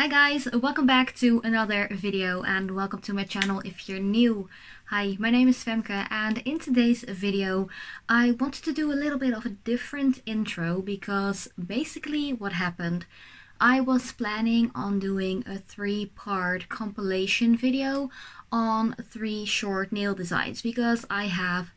Hi guys, welcome back to another video and welcome to my channel if you're new. Hi, my name is Femke and in today's video I wanted to do a little bit of a different intro because basically what happened I was planning on doing a three-part compilation video on three short nail designs because I have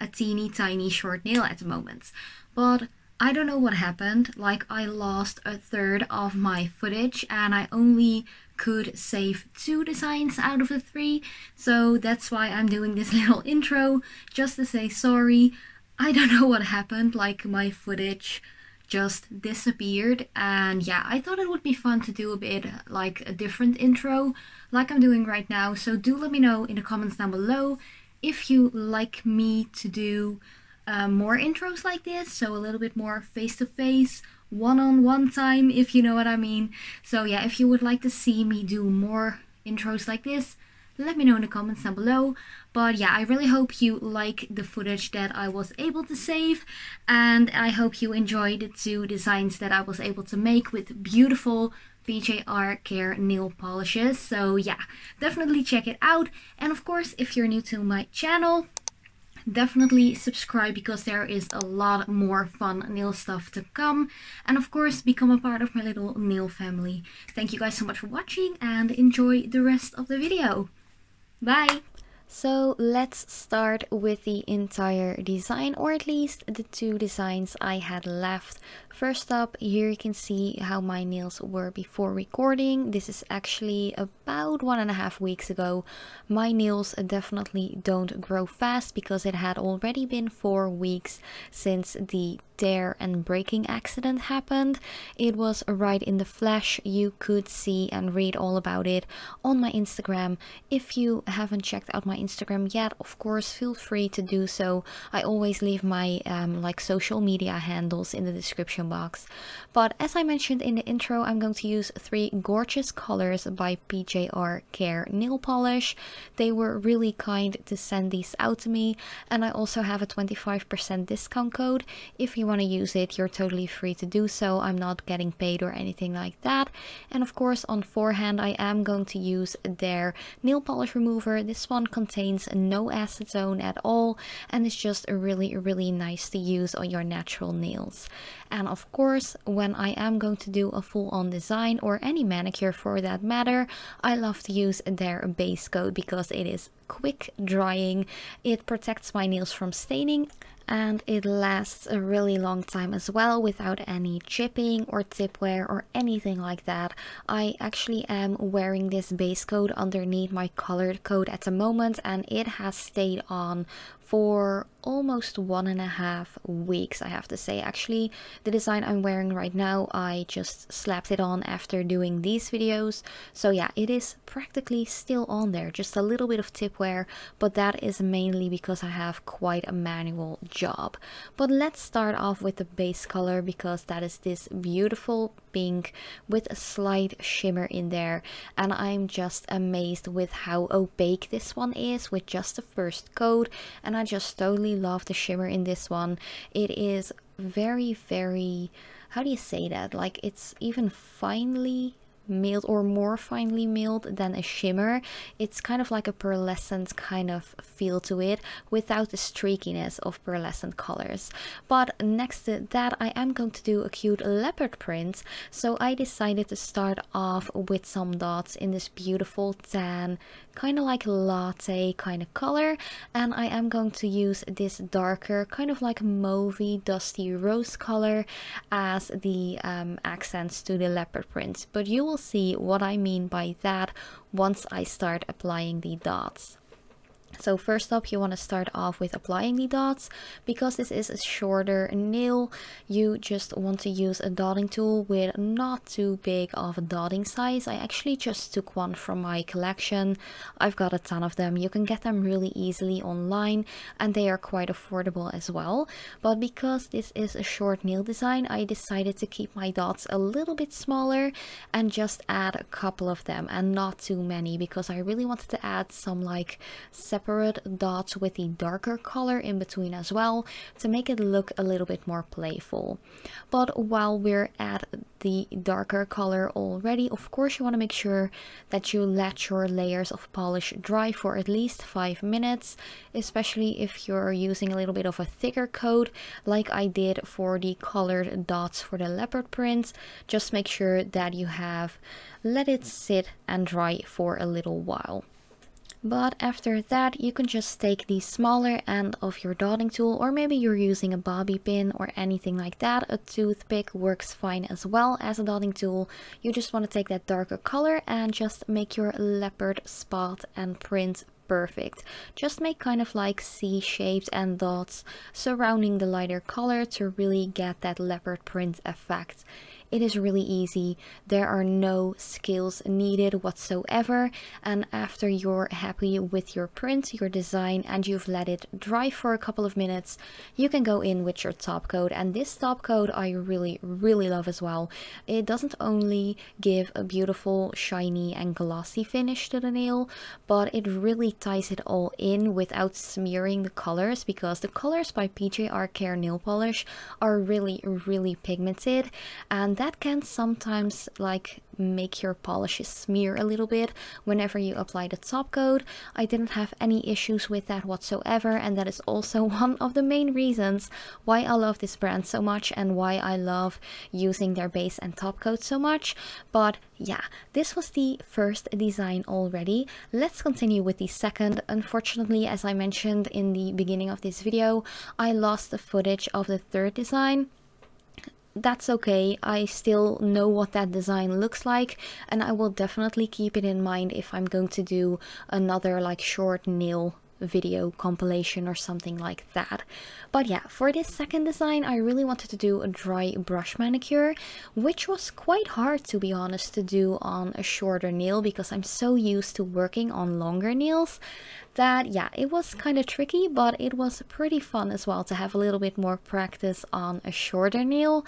a teeny tiny short nail at the moment. But I don't know what happened, like I lost a third of my footage and I only could save two designs out of the three, so that's why I'm doing this little intro, just to say sorry. I don't know what happened, like my footage just disappeared and yeah I thought it would be fun to do a bit like a different intro like I'm doing right now. So do let me know in the comments down below if you like me to do uh, more intros like this, so a little bit more face-to-face, one-on-one time, if you know what I mean. So yeah, if you would like to see me do more intros like this, let me know in the comments down below. But yeah, I really hope you like the footage that I was able to save. And I hope you enjoyed the two designs that I was able to make with beautiful PJR Care nail polishes. So yeah, definitely check it out. And of course, if you're new to my channel, definitely subscribe because there is a lot more fun nail stuff to come and of course become a part of my little nail family. Thank you guys so much for watching and enjoy the rest of the video. Bye! So let's start with the entire design or at least the two designs I had left. First up here you can see how my nails were before recording. This is actually about one and a half weeks ago. My nails definitely don't grow fast because it had already been four weeks since the tear and breaking accident happened. It was right in the flesh. You could see and read all about it on my Instagram. If you haven't checked out my Instagram yet, of course, feel free to do so. I always leave my um, like social media handles in the description box. But as I mentioned in the intro, I'm going to use three gorgeous colors by PJR Care nail polish. They were really kind to send these out to me and I also have a 25% discount code if you want to use it, you're totally free to do so. I'm not getting paid or anything like that. And of course, on forehand, I am going to use their nail polish remover. This one contains no acetone at all and it's just really, really nice to use on your natural nails. And of course, when I am going to do a full-on design or any manicure for that matter, I love to use their base coat because it is quick drying, it protects my nails from staining and it lasts a really long time as well without any chipping or tip wear or anything like that. I actually am wearing this base coat underneath my colored coat at the moment and it has stayed on for almost one and a half weeks I have to say. Actually the design I'm wearing right now I just slapped it on after doing these videos. So yeah it is practically still on there just a little bit of tip wear but that is mainly because I have quite a manual job but let's start off with the base color because that is this beautiful pink with a slight shimmer in there and I'm just amazed with how opaque this one is with just the first coat and I just totally love the shimmer in this one. It is very, very, how do you say that? Like it's even finely milled or more finely milled than a shimmer. It's kind of like a pearlescent kind of feel to it without the streakiness of pearlescent colors. But next to that I am going to do a cute leopard print so I decided to start off with some dots in this beautiful tan kind of like latte kind of color and I am going to use this darker kind of like mauvey dusty rose color as the um, accents to the leopard print but you will will see what I mean by that once I start applying the dots. So first up you want to start off with applying the dots. Because this is a shorter nail, you just want to use a dotting tool with not too big of a dotting size. I actually just took one from my collection. I've got a ton of them. You can get them really easily online and they are quite affordable as well. But because this is a short nail design, I decided to keep my dots a little bit smaller and just add a couple of them and not too many because I really wanted to add some like separate separate dots with the darker color in between as well to make it look a little bit more playful. But while we're at the darker color already, of course you want to make sure that you let your layers of polish dry for at least 5 minutes, especially if you're using a little bit of a thicker coat like I did for the colored dots for the leopard print. Just make sure that you have let it sit and dry for a little while. But after that, you can just take the smaller end of your dotting tool, or maybe you're using a bobby pin or anything like that. A toothpick works fine as well as a dotting tool. You just want to take that darker color and just make your leopard spot and print perfect. Just make kind of like C-shaped and dots surrounding the lighter color to really get that leopard print effect. It is really easy. There are no skills needed whatsoever. And after you're happy with your print, your design, and you've let it dry for a couple of minutes, you can go in with your top coat. And this top coat I really, really love as well. It doesn't only give a beautiful, shiny, and glossy finish to the nail, but it really ties it all in without smearing the colors because the colors by PJR Care nail polish are really, really pigmented. And that can sometimes like make your polishes smear a little bit whenever you apply the top coat. I didn't have any issues with that whatsoever and that is also one of the main reasons why I love this brand so much and why I love using their base and top coat so much. But yeah, this was the first design already. Let's continue with the second. Unfortunately, as I mentioned in the beginning of this video, I lost the footage of the third design that's okay. I still know what that design looks like and I will definitely keep it in mind if I'm going to do another like short nail video compilation or something like that. But yeah, for this second design, I really wanted to do a dry brush manicure, which was quite hard to be honest to do on a shorter nail because I'm so used to working on longer nails that yeah it was kind of tricky but it was pretty fun as well to have a little bit more practice on a shorter nail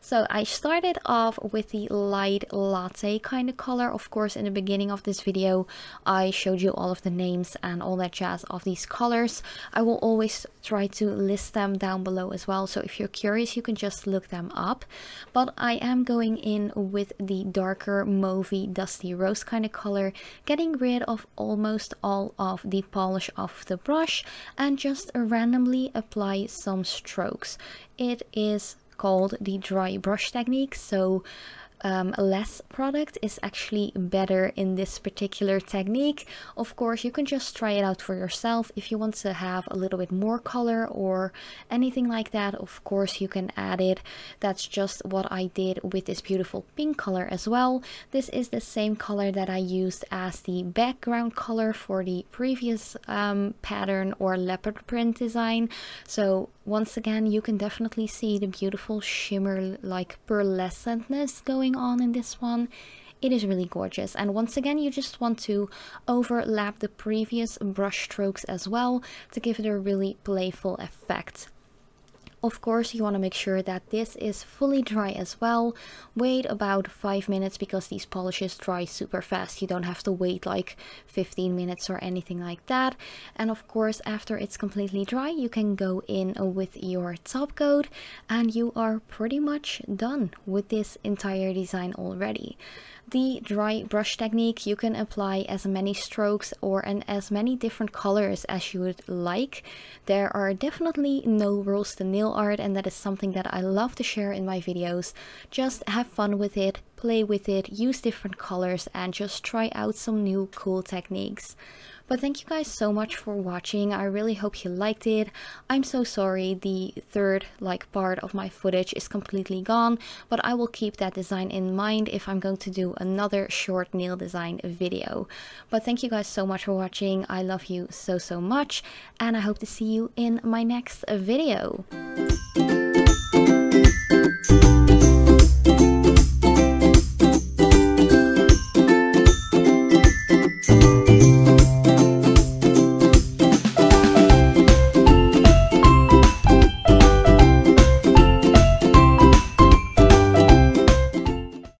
so I started off with the light latte kind of color of course in the beginning of this video I showed you all of the names and all that jazz of these colors I will always try to list them down below as well. So if you're curious you can just look them up. But I am going in with the darker mauvey dusty rose kind of color getting rid of almost all of the polish off the brush and just randomly apply some strokes. It is called the dry brush technique. So um, less product is actually better in this particular technique. Of course, you can just try it out for yourself. If you want to have a little bit more color or anything like that, of course, you can add it. That's just what I did with this beautiful pink color as well. This is the same color that I used as the background color for the previous um, pattern or leopard print design. So once again, you can definitely see the beautiful shimmer like pearlescentness going on in this one. It is really gorgeous and once again you just want to overlap the previous brush strokes as well to give it a really playful effect. Of course, you want to make sure that this is fully dry as well. Wait about 5 minutes because these polishes dry super fast. You don't have to wait like 15 minutes or anything like that. And of course, after it's completely dry, you can go in with your top coat and you are pretty much done with this entire design already the dry brush technique, you can apply as many strokes or and as many different colors as you would like. There are definitely no rules to nail art and that is something that I love to share in my videos. Just have fun with it, play with it, use different colors and just try out some new cool techniques. But thank you guys so much for watching. I really hope you liked it. I'm so sorry the third like part of my footage is completely gone, but I will keep that design in mind if I'm going to do another short nail design video. But thank you guys so much for watching. I love you so, so much. And I hope to see you in my next video.